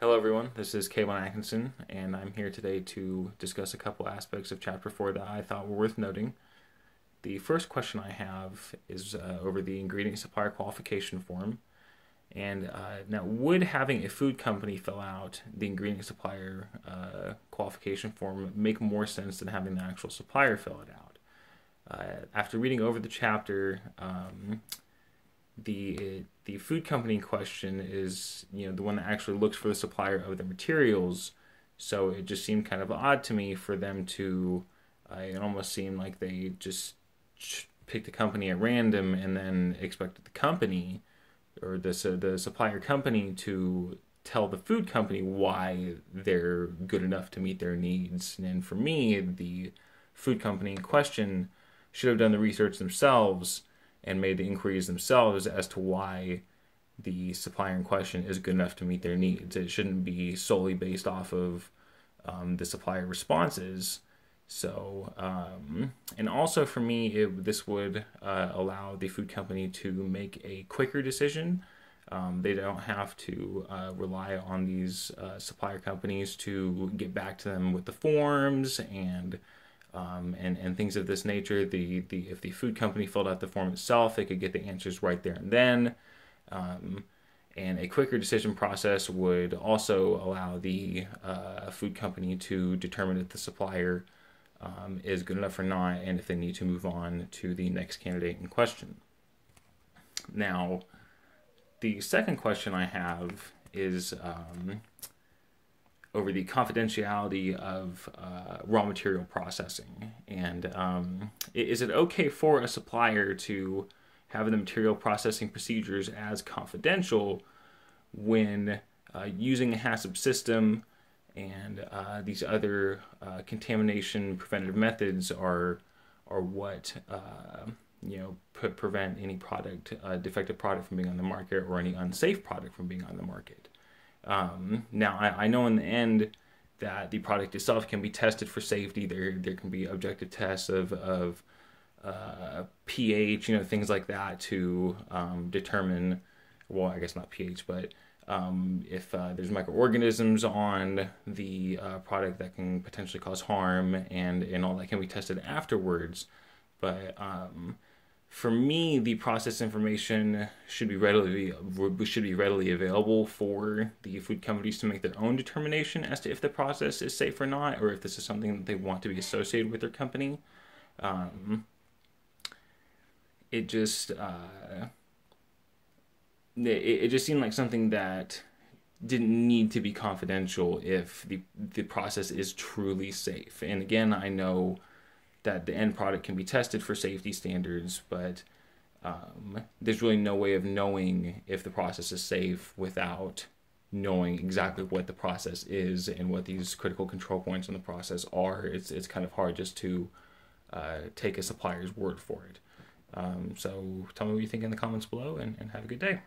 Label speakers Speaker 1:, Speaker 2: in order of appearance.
Speaker 1: Hello, everyone. This is Kaivon Atkinson, and I'm here today to discuss a couple aspects of Chapter 4 that I thought were worth noting. The first question I have is uh, over the ingredient supplier qualification form. And uh, now, would having a food company fill out the ingredient supplier uh, qualification form make more sense than having the actual supplier fill it out? Uh, after reading over the chapter, um, the the food company in question is you know the one that actually looks for the supplier of the materials. So it just seemed kind of odd to me for them to. Uh, it almost seemed like they just picked a company at random and then expected the company or the the supplier company to tell the food company why they're good enough to meet their needs. And for me, the food company in question should have done the research themselves and made the inquiries themselves as to why the supplier in question is good enough to meet their needs. It shouldn't be solely based off of um, the supplier responses. So, um, and also for me, it, this would uh, allow the food company to make a quicker decision. Um, they don't have to uh, rely on these uh, supplier companies to get back to them with the forms and um, and and things of this nature. The the if the food company filled out the form itself, they could get the answers right there and then. Um, and a quicker decision process would also allow the uh, food company to determine if the supplier um, is good enough or not, and if they need to move on to the next candidate in question. Now, the second question I have is um, over the confidentiality of uh, raw material processing. And um, is it okay for a supplier to have the material processing procedures as confidential when uh, using a HACCP system and uh, these other uh, contamination preventative methods are are what uh, you know pre- prevent any product uh, defective product from being on the market or any unsafe product from being on the market. Um, now, I, I, know in the end that the product itself can be tested for safety. There, there can be objective tests of, of uh, pH, you know, things like that to um, determine, well, I guess not pH, but um, if uh, there's microorganisms on the uh, product that can potentially cause harm and, and all that can be tested afterwards. But um, for me, the process information should be readily should be readily available for the food companies to make their own determination as to if the process is safe or not, or if this is something that they want to be associated with their company. Um, it just uh, it, it just seemed like something that didn't need to be confidential if the the process is truly safe. And again, I know that the end product can be tested for safety standards, but um, there's really no way of knowing if the process is safe without knowing exactly what the process is and what these critical control points in the process are. It's it's kind of hard just to uh, take a supplier's word for it. Um, so tell me what you think in the comments below and, and have a good day.